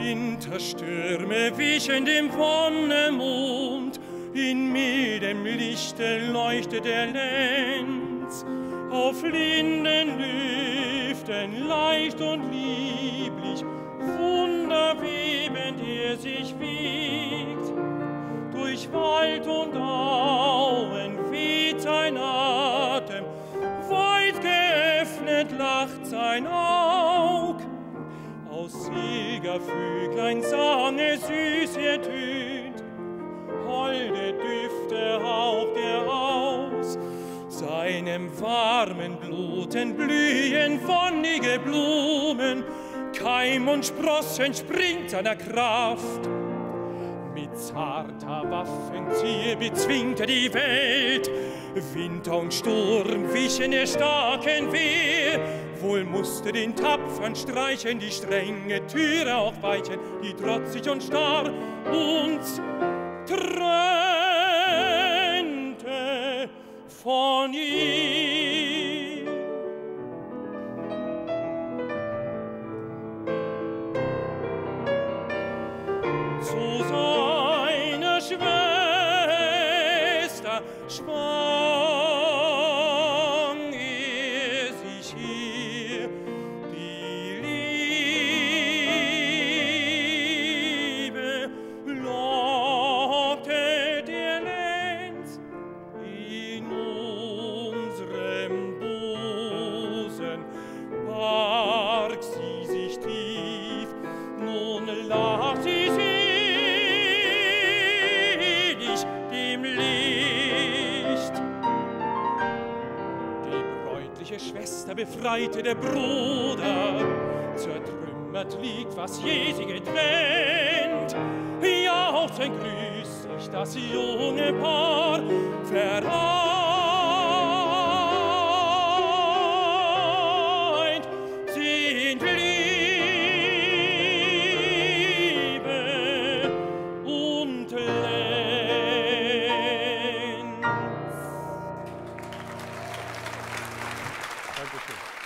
Winterstürme wichen dem Wonnemond, in mildem Lichte leuchtet der Lenz. Auf linden Lüften leicht und lieblich, wunderwebend er sich wiegt. Durch Wald und Auen weht sein Atem, weit geöffnet lacht sein Aug. Sange süß ertönt, holde Düfte haucht er aus. Seinem warmen Blut entblühen wonnige Blumen, Keim und Spross entspringt seiner Kraft. Mit zarter Waffenziehe bezwingt er die Welt, Winter und Sturm wichen der starken Wehr, wohl musste den Tapfern streichen die strenge Türe auch weichen, die trotzig und starr uns trennte von ihm. Zu Schwester befreite der Bruder, zertrümmert liegt, was je sie getrennt. sein Grüß sich das junge Paar, vereint sind wir. que sí.